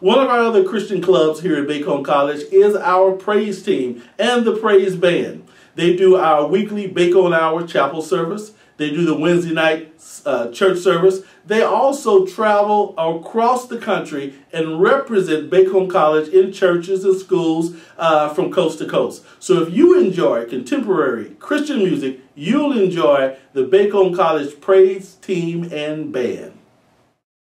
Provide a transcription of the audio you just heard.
One of our other Christian clubs here at Bacone College is our praise team and the praise band. They do our weekly Bacone Hour chapel service. They do the Wednesday night uh, church service. They also travel across the country and represent Bacone College in churches and schools uh, from coast to coast. So if you enjoy contemporary Christian music, you'll enjoy the Bacone College Praise Team and Band.